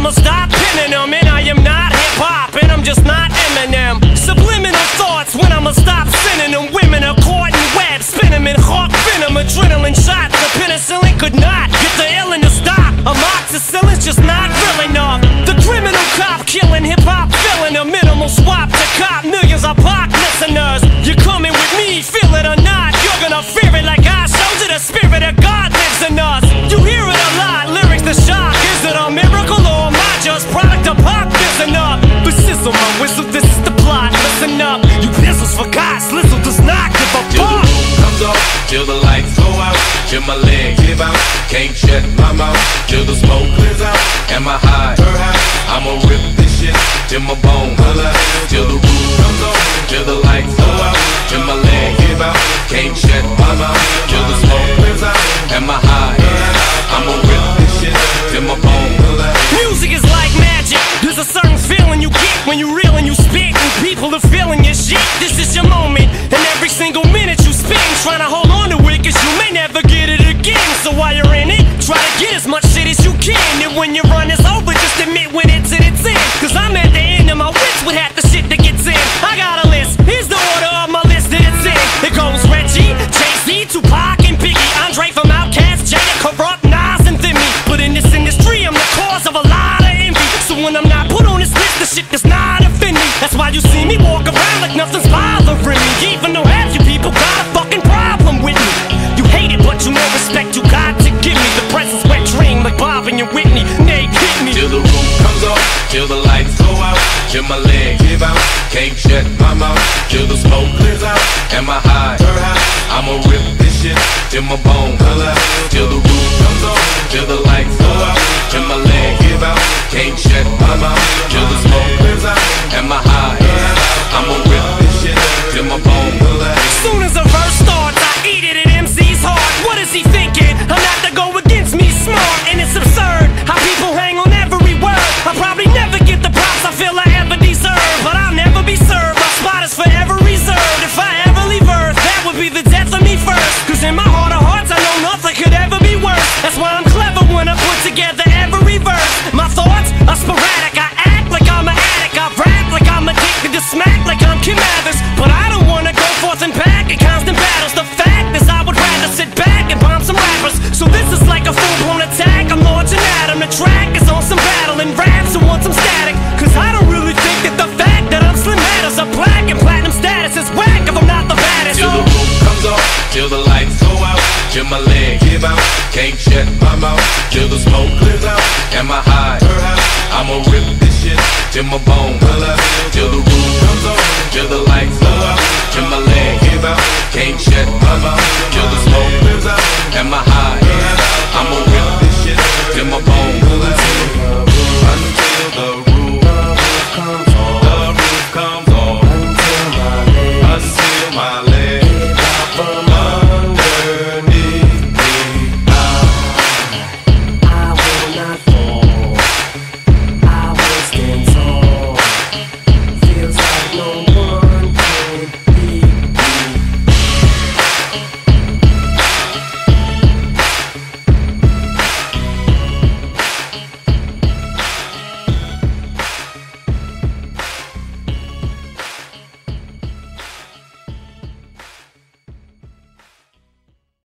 I'ma stop pinning them. And I am not hip hop, and I'm just not Eminem. Subliminal thoughts when I'ma stop sending them. Women are caught in web, spin them in hawk venom, adrenaline shot. till the lights go out, till my leg give out, can't shut my mouth, till the smoke clears out, and my high, I'ma rip this shit, till my bone, till the roof comes on, till the lights. till the lights go out, till my leg. Give out, can't shut my mouth, till the smoke. Clears out, and my eyes turn out. I'ma rip this shit till my bone color, till the roof comes on, till the lights go out, till my leg. Give out, can't shut my mouth, till the Kill the smoke, and my eyes.